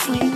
sweet.